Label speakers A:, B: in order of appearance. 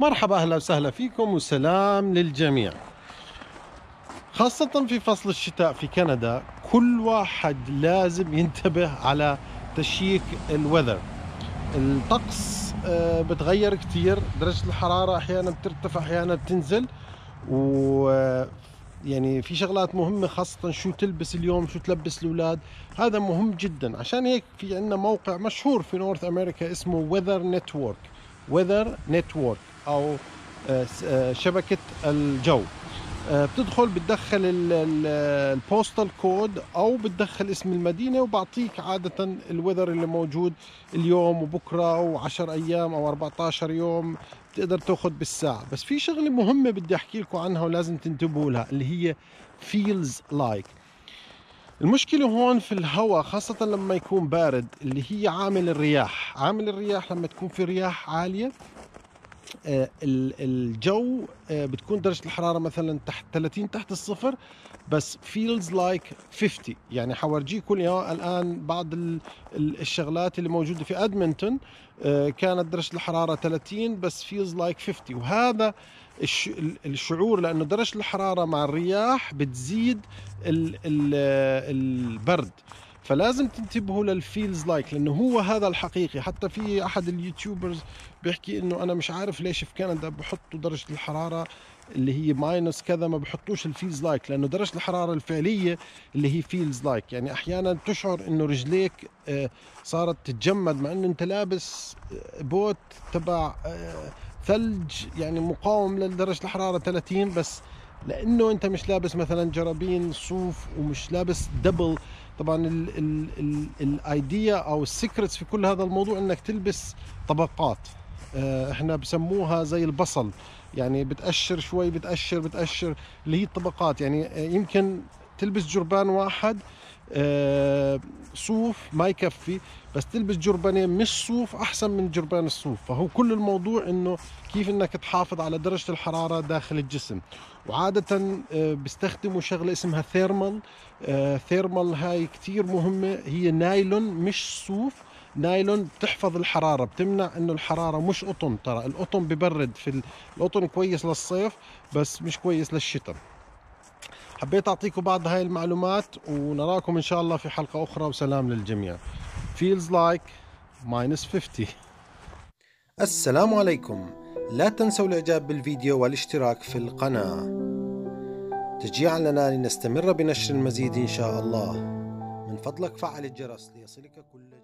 A: مرحبا أهلا وسهلا فيكم وسلام للجميع. خاصة في فصل الشتاء في كندا كل واحد لازم ينتبه على check ال weather. الطقس آه، بتغير كتير درجة الحرارة أحيانا بترتفع أحيانا بتنزل و يعني في شغلات مهمة خاصة شو تلبس اليوم شو تلبس الأولاد هذا مهم جدا. عشان هيك في عندنا موقع مشهور في North America اسمه Weather Network Weather Network أو آه، آه، شبكة الجو. آه، بتدخل بتدخل ال postal code أو بتدخل اسم المدينة وبعطيك عادة ال weather اللي موجود اليوم وبكرة و10 أيام أو 14 يوم بتقدر تاخذ بالساعة. بس في شغلة مهمة بدي أحكي لكم عنها ولازم تنتبهوا لها اللي هي feels like. المشكلة هون في الهواء خاصة لما يكون بارد اللي هي عامل الرياح. عامل الرياح لما تكون في رياح عالية الجو آه، بتكون درجة الحرارة مثلا تحت 30 تحت الصفر بس feels like 50 يعني حورجيكم الآن بعض الشغلات اللي موجودة في أدمنتون آه، كانت درجة الحرارة 30 بس feels like 50 وهذا الشعور لأنه درجة الحرارة مع الرياح بتزيد البرد. فلازم تنتبهوا لل feels like لأنه هو هذا الحقيقي. حتى في أحد ال YouTubers بيحكي إنه أنا مش عارف ليش في كندا بحطوا درجة الحرارة اللي هي minus كذا ما بحطوش ال feels like لأنه درجة الحرارة الفعلية اللي هي feels like يعني أحيانا تشعر إنه رجليك آه، صارت تتجمد مع إنه أنت لابس آه، بوت تبع آه، ثلج يعني مقاوم لدرجة الحرارة 30 بس لأنه أنت مش لابس مثلا جرابين صوف ومش لابس double. طبعا ال idea أو ال secrets في كل هذا الموضوع إنك تلبس طبقات. آه، إحنا بسموها زي البصل. يعني بتقشر شوي بتقشر بتقشر اللي هي الطبقات. يعني آه، يمكن تلبس جربان واحد آه، صوف ما يكفي بس تلبس جربانين مش صوف أحسن من جربان الصوف. فهو كل الموضوع إنه كيف إنك تحافظ على درجة الحرارة داخل الجسم. وعادة آه، بيستخدموا شغلة اسمها thermal. thermal هاي كتير مهمة. هي نايلون مش صوف. نايلون بتحفظ الحرارة بتمنع إنه الحرارة مش قطن. ترى القطن ببرد في القطن كويس للصيف بس مش كويس للشتاء. حبيت أعطيكم بعض هاي المعلومات ونراكم إن شاء الله في حلقة أخرى. وسلام للجميع. Feels like minus 50 السلام عليكم. لا تنسوا الإعجاب بالفيديو والاشتراك في القناة. تشجيعا لنا لنستمر بنشر المزيد إن شاء الله. من فضلك فعل الجرس ليصلك كل